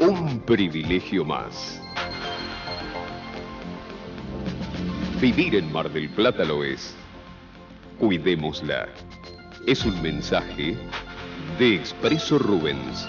Un privilegio más. Vivir en Mar del Plata lo es. Cuidémosla. Es un mensaje de Expreso Rubens.